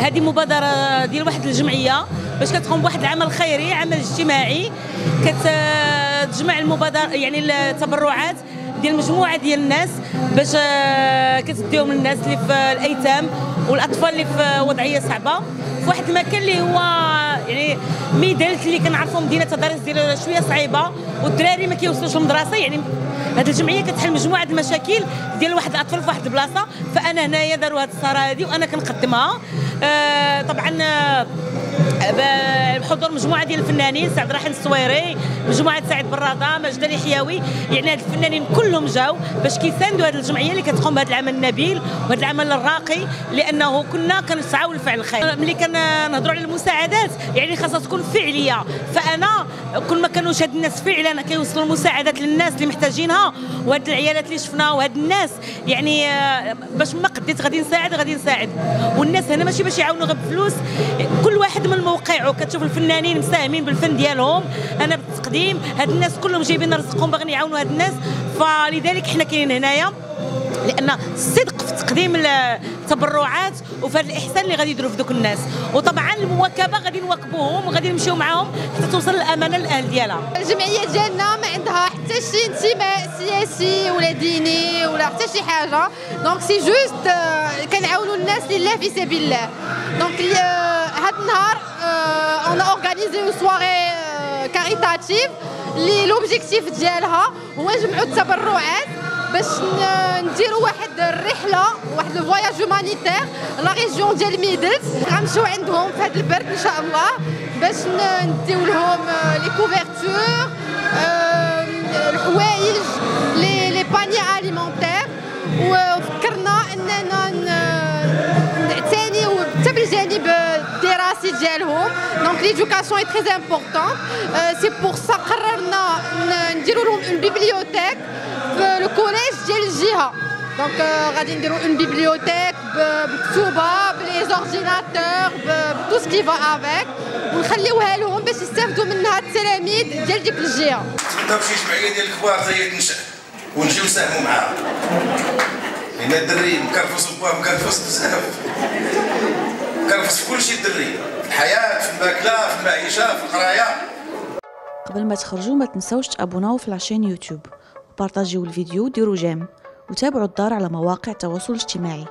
هذه مبادرة ديال واحد الجمعية باش كتقوم بواحد العمل خيري عمل اجتماعي. كتجمع المبادره يعني التبرعات ديال مجموعة ديال الناس باش آه، كتديهم للناس اللي في الأيتام والأطفال اللي في وضعية صعبة. في واحد المكان اللي هو يعني ميدلت اللي كنعرفوا مدينة التضاريس ديالها شوية صعيبة. والدراري ما كيوصلوش للمدرسة يعني هذه الجمعية كتحل مجموعة المشاكل ديال واحد الأطفال في واحد البلاصة فأنا هنايا داروا هذه الصاله هذه وأنا كنقدمها. آه طبعا آه بحضور مجموعة ديال الفنانين سعد الرحيم السويري مجموعة سعيد برادة مجد الحيوي يعني هاد الفنانين كلهم جاو باش كيساندوا هذه الجمعية اللي كتقوم بهذا العمل النبيل وهذا العمل الراقي لأنه كنا كنسعاو لفعل الخير. ملي كنهضروا على المساعدات يعني خاصها تكون فعلية. فأنا كل ما كانوا هاد الناس فعلا كيوصلوا المساعدات للناس اللي محتاجينها وهاد العيالات اللي شفنا وهاد الناس يعني آه، باش ما قديت غادي نساعد غادي نساعد. والناس هنا ماشي باش يعاونوا غير بفلوس. كل واحد من موقعه كتشوف الفنانين مساهمين بالفن ديالهم. أنا بالتقديم هاد الناس كلهم جايبين رزقهم باغيين يعاونوا هاد الناس. فلذلك حنا كاينين هنايا. لأن الصدق في تقديم التبرعات وفي هذا الإحسان اللي غادي يديروا في دوك الناس. وطبعا المواكبة غادي نواكبوهم وغادي نمشيو معاهم حتى توصل الامانه للاهل ديالها. الجمعية ديالنا ما عندها حتى شي انتماء سياسي ولا ديني ولا حتى شي حاجة. donc c'est juste كنعاونوا الناس لله في سبيل الله. donc هذا النهار organisé une soirée caritative اللي l'objectif ديالها هو نجمعوا التبرعات باش نديروا واحد الرحلة واحد ال voyage humanitaire la région ديال ميدلت غنمشيو عندهم في هذا البرد إن شاء الله باش نديو لهم les couvertures الحوايج les les paniers alimentaires وفكرنا أننا نعتنيو حتى بالجانب الدراسي ديالهم. donc l'éducation est très importante c'est pour ça قررنا نديروا لهم une bibliothèque في le collège ديال الجهه donc غادي نديروا une bibliothèque مكتبة ب les ordinateurs ب tout ce qui va avec ونخليوها لهم باش يستافدوا منها التلاميذ ديال ديك الجهه تنشا ونجيو نساهموا معاها لأن الدري مكرفس وباه مكرفس بزاف مكرفس في كل شيء الدري الماكله في المعيشه في القراية. قبل ما تخرجوا ما تنسوش تابوناو في ال chaîne YouTube. وبارطاجيو الفيديو وديروا j'aime. وتابعوا الدار على مواقع التواصل الاجتماعي.